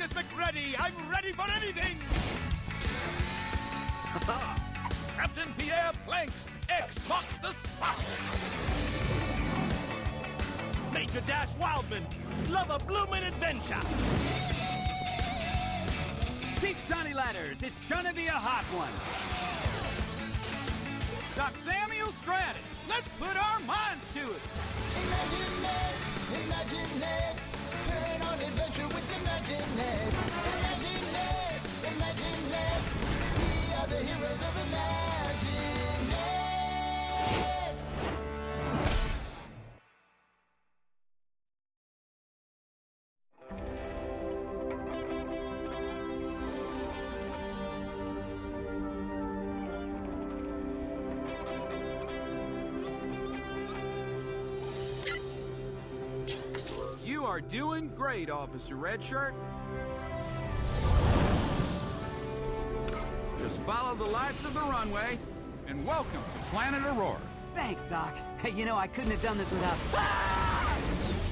Marcus McReady. I'm ready for anything. Captain Pierre Planks, X marks the spot. Major Dash Wildman, love a bloomin' adventure. Chief Johnny Ladders, it's gonna be a hot one. Doc Samuel Stratus, let's put our minds to it. Imaginext, imagine next, turn on adventure with Imagine. Imagine imagine. We are the heroes of Imagine. You are doing great, Officer Redshirt. Just follow the lights of the runway, and welcome to Planet Aurora. Thanks, Doc. Hey, you know, I couldn't have done this without... Ah!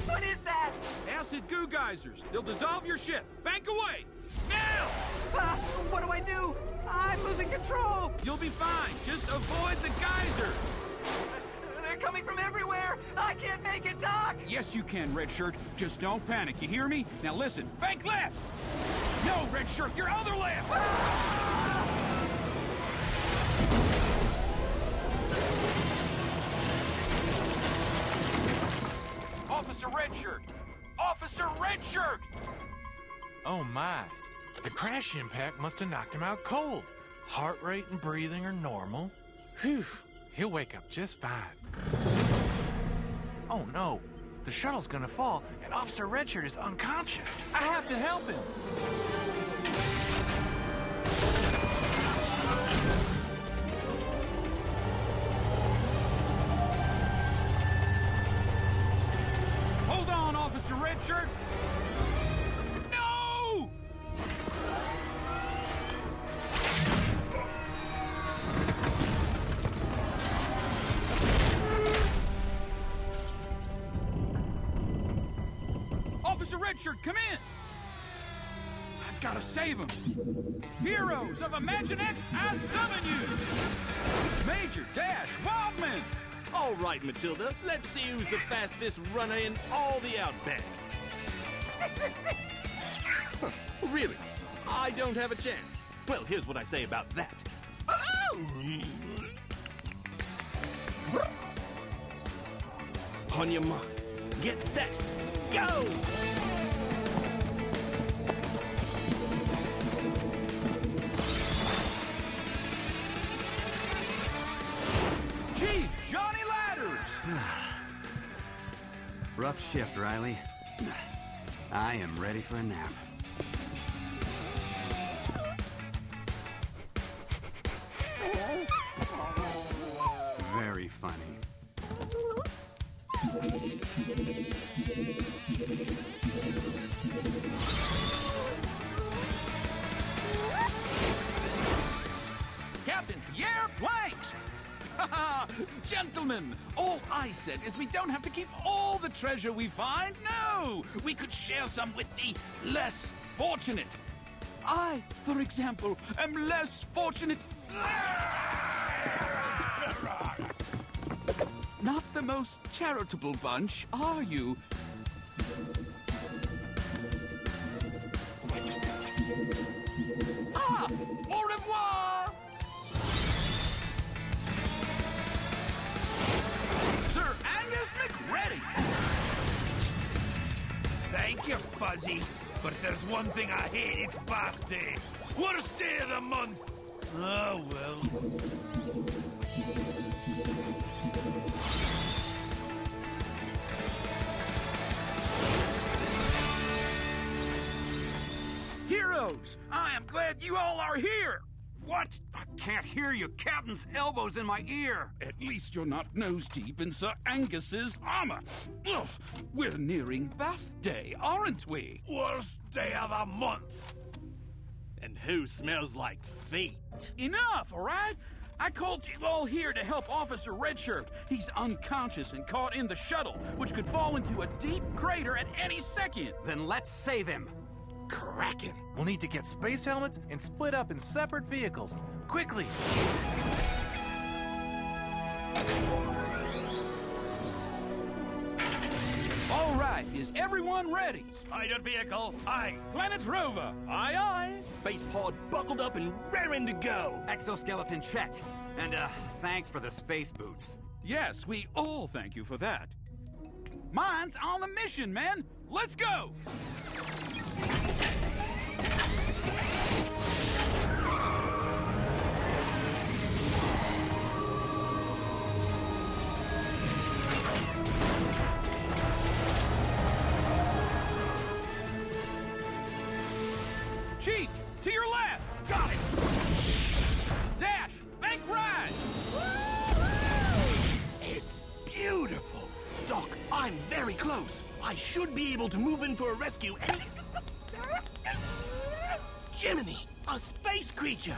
What is that? Acid goo geysers. They'll dissolve your ship. Bank away! Now! Ah, what do I do? I'm losing control. You'll be fine. Just avoid the geysers. They're coming from everywhere. I can't make it, Doc. Yes, you can, Red Shirt. Just don't panic. You hear me? Now listen. Bank left! No, Red Shirt, your other left! Officer Redshirt! Officer Redshirt! Oh my. The crash impact must have knocked him out cold. Heart rate and breathing are normal. Whew. He'll wake up just fine. Oh no. The shuttle's gonna fall, and Officer Redshirt is unconscious. I have to help him. On, Officer Redshirt! No! Officer Redshirt, come in! I've got to save him. Heroes of Imaginext, I summon you! Major Dash Wildman! All right, Matilda, let's see who's the fastest runner in all the Outback. Really? I don't have a chance. Well, here's what I say about that. On your mark, get set, go! Rough shift, Riley. I am ready for a nap. Very funny. Gentlemen, all I said is we don't have to keep all the treasure we find. No! We could share some with the less fortunate. I, for example, am less fortunate. Not the most charitable bunch, are you? Fuzzy. But if there's one thing I hate, it's bath day. Worst day of the month. Oh, well. Heroes! I am glad you all are here! What? I can't hear you. Captain's elbows in my ear. At least you're not nose deep in Sir Angus's armor. Ugh, we're nearing Bath Day, aren't we? Worst day of the month. And who smells like feet? Enough, all right? I called you all here to help Officer Redshirt. He's unconscious and caught in the shuttle, which could fall into a deep crater at any second. Then let's save him. Kraken. We'll need to get space helmets and split up in separate vehicles. Quickly! All right, is everyone ready? Spider vehicle, aye. Planet Rover, Aye, aye. Space pod buckled up and raring to go. Exoskeleton check. And, uh, thanks for the space boots. Yes, we all thank you for that. Mine's on the mission, man. Let's go! Very close. I should be able to move in for a rescue. Jiminy, a space creature.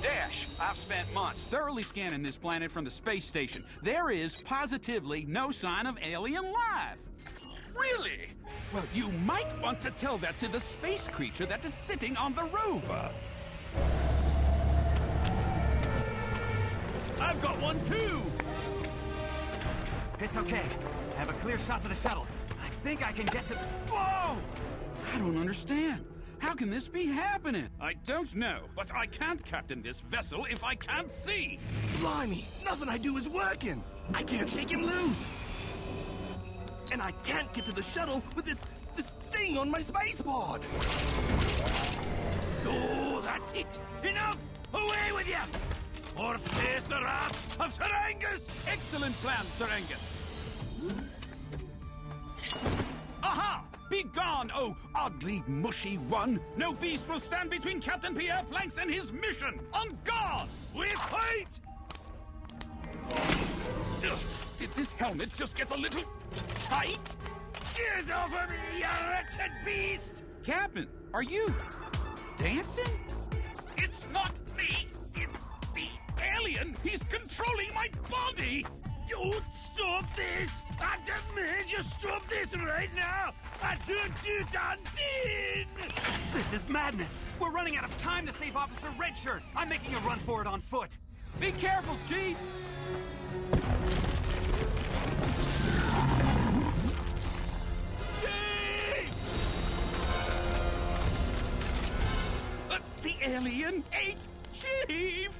Dash, I've spent months thoroughly scanning this planet from the space station. There is positively no sign of alien life. Really? Well, you might want to tell that to the space creature that is sitting on the rover. I've got one too. It's okay. I have a clear shot to the shuttle. I think I can get to. Whoa! I don't understand. How can this be happening? I don't know, but I can't captain this vessel if I can't see. Blimey, nothing I do is working. I can't shake him loose. And I can't get to the shuttle with this this thing on my space pod. Oh, that's it. Enough. Away with you. Or face the wrath of Sir Angus. Excellent plan, Sir Angus. Aha! Be gone, oh oddly mushy one! No beast will stand between Captain Pierre Planks and his mission! On guard! With height. Ugh, Did this helmet just get a little tight? Ears over me, you wretched beast. Captain, are you dancing? It's not me. It's the He's controlling my body. Don't stop this. I demand you stop this right now. I don't do dancing. This is madness. We're running out of time to save Officer Redshirt. I'm making a run for it on foot. Be careful, Chief! Uh, the alien ate Chief!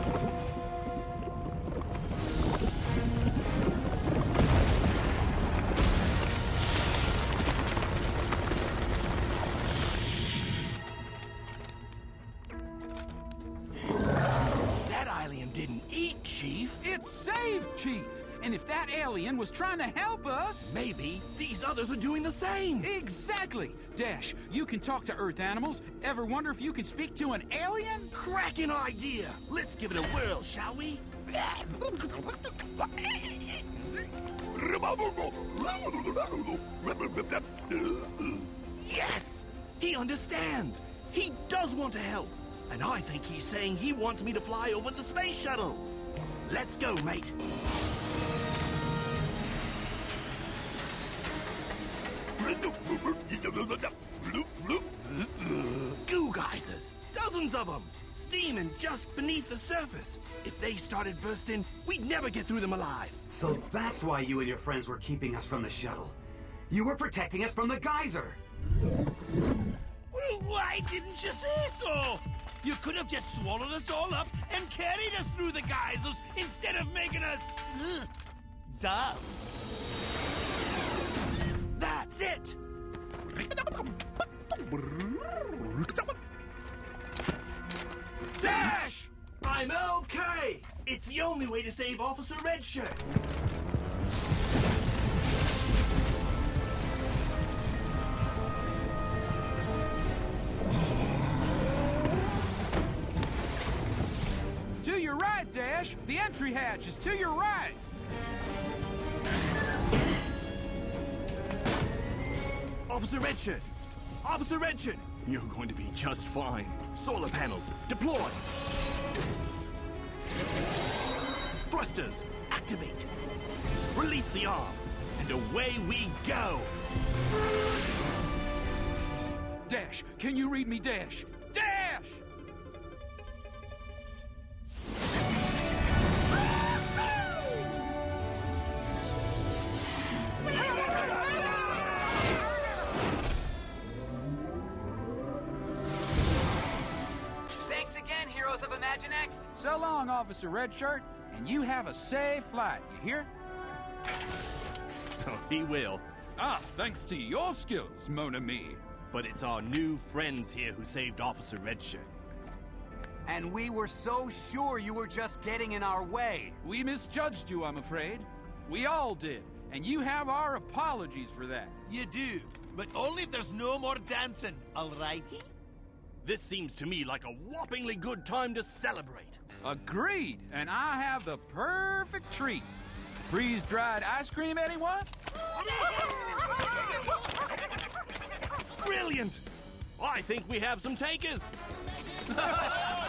that alien was trying to help us... Maybe these others are doing the same. Exactly! Dash, you can talk to Earth animals. Ever wonder if you can speak to an alien? Cracking idea. Let's give it a whirl, shall we? Yes! He understands. He does want to help. And I think he's saying he wants me to fly over the space shuttle. Let's go, mate. Dozens of them. Steaming just beneath the surface. If they started bursting, we'd never get through them alive. So that's why you and your friends were keeping us from the shuttle. You were protecting us from the geyser. Well, why didn't you say so? You could have just swallowed us all up and carried us through the geysers instead of making us ugh, doves. That's it. Dash! I'm okay. It's the only way to save Officer Redshirt. To your right, Dash! The entry hatch is to your right! Officer Redshirt. Officer Redshirt. You're going to be just fine. Solar panels, deploy. Thrusters, activate. Release the arm. And away we go. Dash, can you read me, Dash? Dash! Officer Redshirt, and you have a safe flight, you hear? Oh, he will. Ah, thanks to your skills, mon ami. But it's our new friends here who saved Officer Redshirt. And we were so sure you were just getting in our way. We misjudged you, I'm afraid. We all did, and you have our apologies for that. You do, but only if there's no more dancing, alrighty? This seems to me like a whoppingly good time to celebrate. Agreed, and I have the perfect treat. Freeze dried ice cream, anyone? Brilliant! I think we have some takers.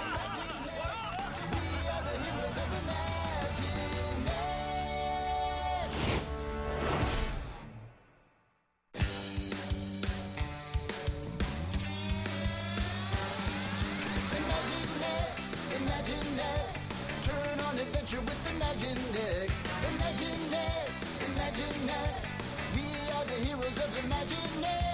of Imaginext.